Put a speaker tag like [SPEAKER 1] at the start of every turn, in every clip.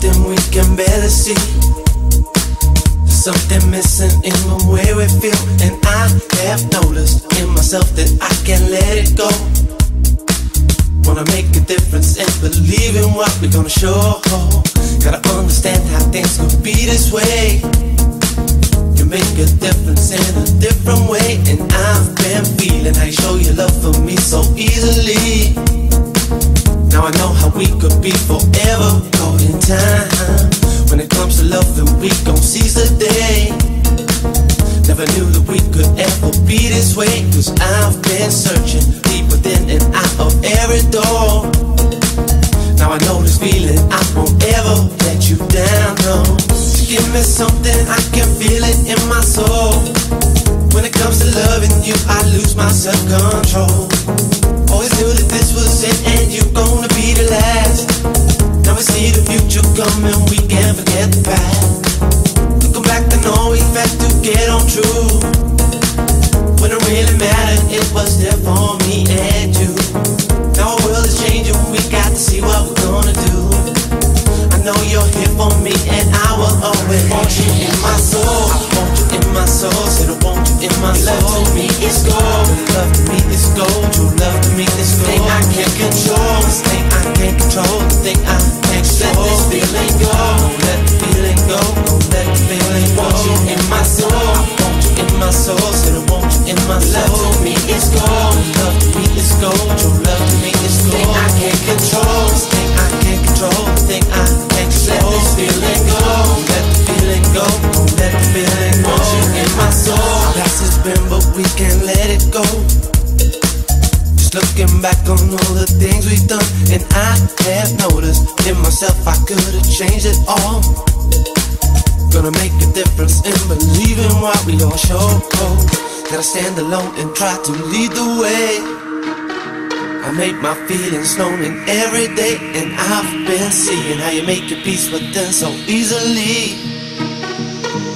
[SPEAKER 1] something we can barely see. Something missing in the way we feel, and I have noticed in myself that I can't let it go. Wanna make a difference and believe in what we're gonna show. Gotta understand how things could be this way. You make a difference in a different way, and I've been feeling how you show your love for me so easily. Now I know how we could be forever time. When it comes to love, then we gon' seize the day. Never knew that we could ever be this way. Cause I've been searching deep within and out of every door. Now I know this feeling, I won't ever let you down, no. Give me something, I can feel it in my soul. When it comes to loving you, I lose my self-control. Always knew that this was it and you gonna coming, we can't forget the past. Looking back, I know we had to get on true. When it really mattered, it was there for me and you. Now our world is changing, we got to see what we're gonna do. I know you're here for me, and I will always want you in my soul. I want you in my soul, said I want you in my soul. Love to me is gold, love to me is gold. True love to me is gold. Thing I can't control, this thing I can't control, the thing I it go. Just looking back on all the things we've done, and I have noticed in myself I could have changed it all. Gonna make a difference in believing what we all show. Gotta stand alone and try to lead the way. I make my feelings known in every day, and I've been seeing how you make your peace with them so easily.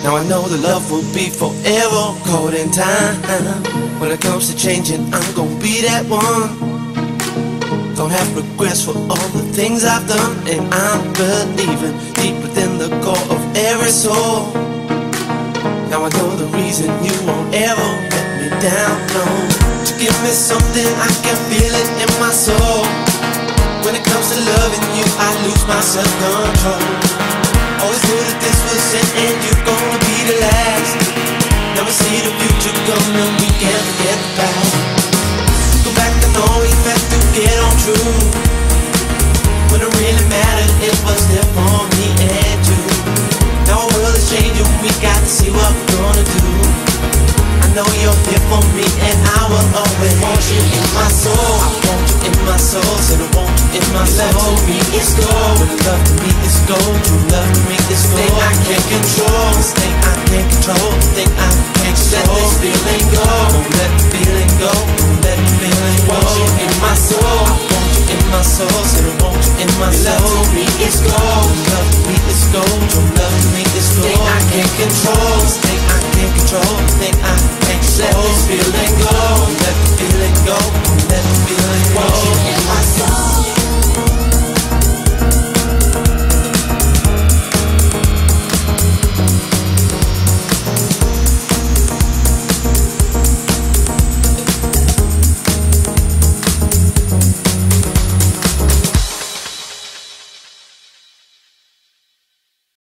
[SPEAKER 1] Now I know the love will be forever caught in time. When it comes to changing, I'm gonna be that one. Don't have regrets for all the things I've done, and I'm believing deep within the core of every soul. Now I know the reason you won't ever let me down, no. To give me something, I can feel it in my soul. When it comes to loving you, I lose my self-control. Always we got to see what we're gonna do. I know you're here for me and I will always want you in my soul. I want you in my soul, said I want you in my soul. Love to me is gold, love to me is gold. True love to me is gold. I can't control, soul, still won't in my soul. Me gold, love me is gold. Don't love me is gold. Think I can't control, Think I can't control,